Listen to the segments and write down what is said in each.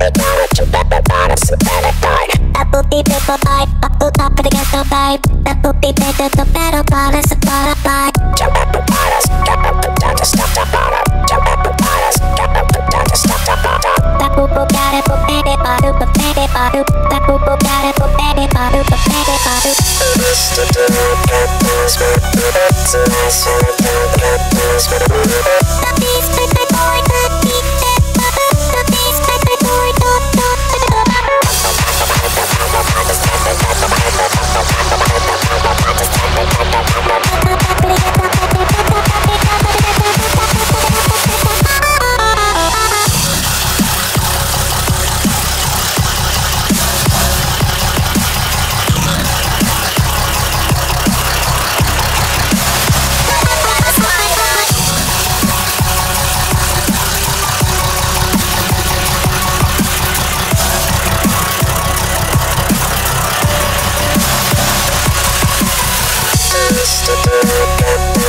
ទៅតាមជំបាត់បាត់បានសុទ្ធតែតែតាពុទីទៅទៅតែបាត់ទៅតាប្រកាសទៅតែតាពុទីទៅទៅទៅបែរបានសុទ្ធតែតែចាំបាត់បាត់បានសុទ្ធតែតែចាំស្តាប់ចាំបាត់ចាំបាត់បានសុទ្ធតែតែចាំស្តាប់ចាំបាត់តាពុពុការពុពេទេបារុពុពេទេបារុតាពុពុការពុពេទេបារុពុពេទេបារុ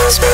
got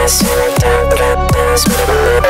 Pass, you have time, but I pass, but I